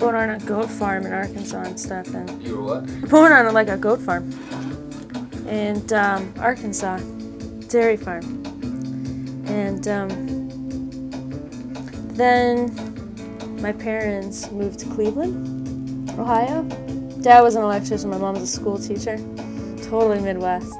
Born on a goat farm in Arkansas and stuff, and You were what? born on like a goat farm in um, Arkansas, dairy farm, and um, then my parents moved to Cleveland, Ohio. Dad was an electrician, my mom was a school teacher. Totally Midwest.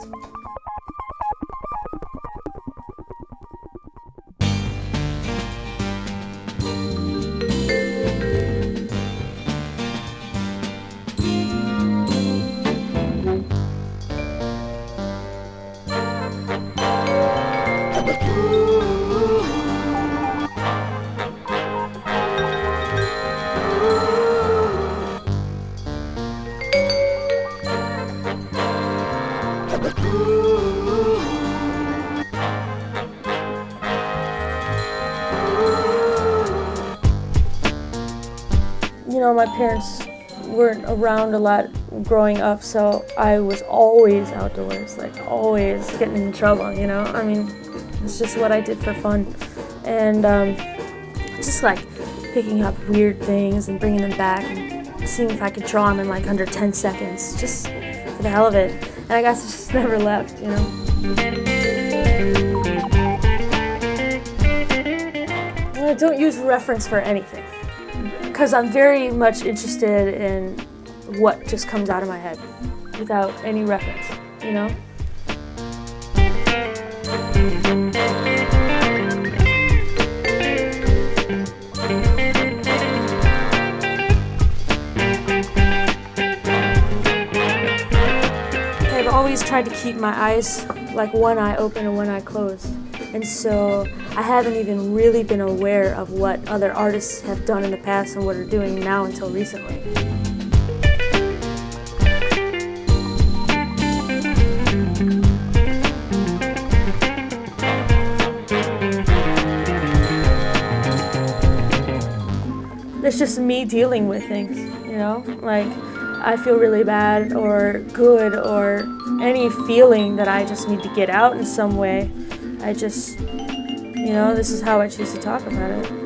You know, my parents weren't around a lot growing up, so I was always outdoors, like always getting in trouble, you know? I mean, it's just what I did for fun. And um, just like picking up weird things and bringing them back and seeing if I could draw them in like under 10 seconds, just for the hell of it. And I guess it just never left, you know? I don't use reference for anything because I'm very much interested in what just comes out of my head without any reference, you know? I've always tried to keep my eyes like one eye open and one eye closed. And so I haven't even really been aware of what other artists have done in the past and what are doing now until recently. It's just me dealing with things, you know? Like, I feel really bad or good or any feeling that I just need to get out in some way. I just, you know, this is how I choose to talk about it.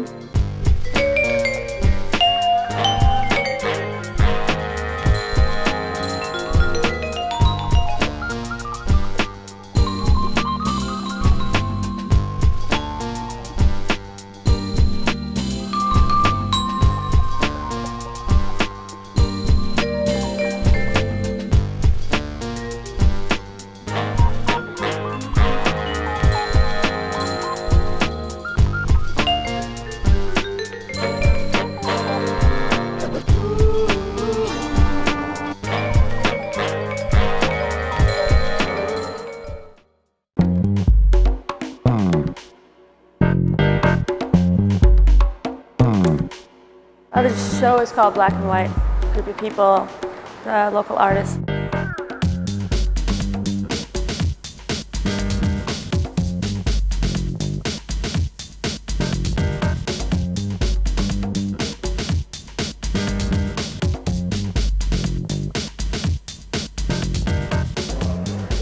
Uh, the show is called Black and White. Group of people, uh, local artists.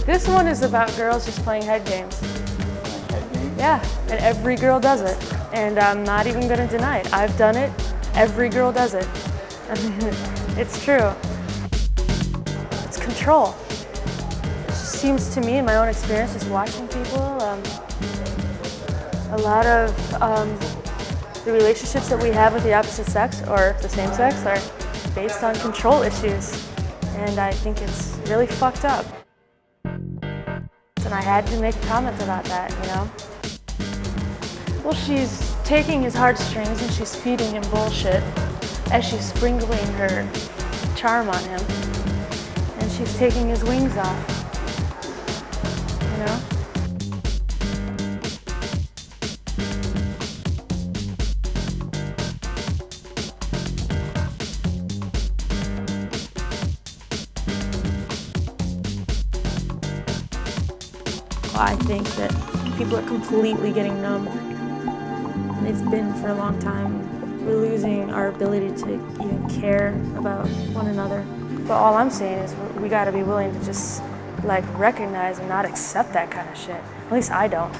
This one is about girls just playing head games. Yeah, and every girl does it. And I'm not even gonna deny it. I've done it. Every girl does it. It's true. It's control. It just seems to me, in my own experience, just watching people, um, a lot of um, the relationships that we have with the opposite sex or the same sex are based on control issues. And I think it's really fucked up. And I had to make a comment about that, you know? Well, she's taking his heartstrings and she's feeding him bullshit as she's sprinkling her charm on him. And she's taking his wings off. You know? I think that people are completely getting numb. It's been for a long time. We're losing our ability to even care about one another. But all I'm saying is we gotta be willing to just like recognize and not accept that kind of shit. At least I don't.